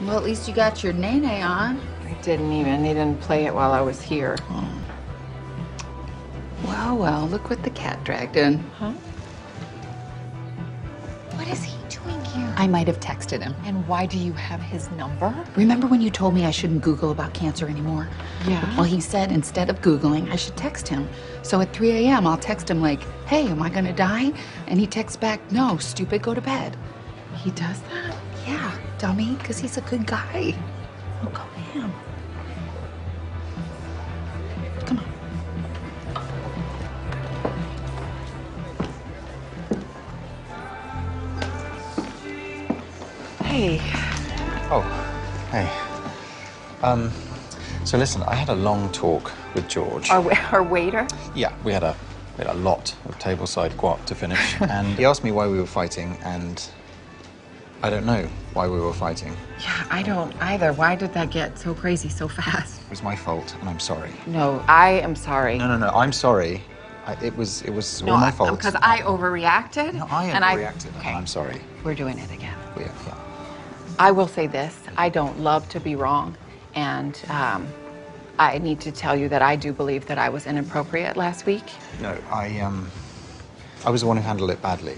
Well, at least you got your nene on. I didn't even. They didn't play it while I was here. Oh. Well, well, look what the cat dragged in. Huh? What is he doing here? I might have texted him. And why do you have his number? Remember when you told me I shouldn't Google about cancer anymore? Yeah. Well, he said instead of Googling, I should text him. So at 3 a.m., I'll text him, like, hey, am I gonna die? And he texts back, no, stupid, go to bed. He does that? Yeah, dummy, because he's a good guy. Oh, go him. Come on. Hey. Oh, hey. Um, so listen, I had a long talk with George. Our, our waiter? Yeah, we had a we had a lot of tableside guap to finish, and he asked me why we were fighting, and I don't know why we were fighting. Yeah, I don't either. Why did that get so crazy so fast? It was my fault, and I'm sorry. No, I am sorry. No, no, no, I'm sorry. I, it was it was No, all my I- fault. Because I overreacted. no, I and overreacted, okay, I'm sorry. We're doing it again. Yeah, yeah. I will say this I don't love to be wrong. And um, I need to tell you that I do believe that I was inappropriate last week. No, I um, I was the one who handled it badly.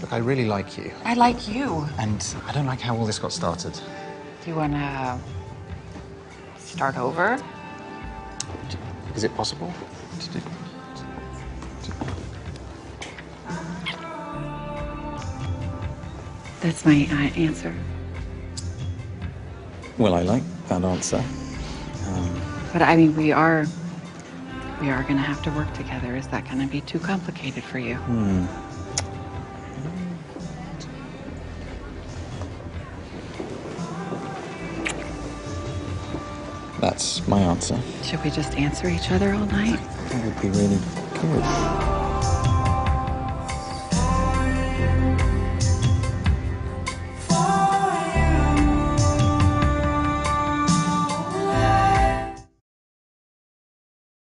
Look, I really like you, I like you. and I don't like how all this got started. Do you want to start over? Is it possible to do? That's my uh, answer. Well, I like that answer. But I mean, we are. We are going to have to work together. Is that going to be too complicated for you? That's my answer. Should we just answer each other all night? That would be really good.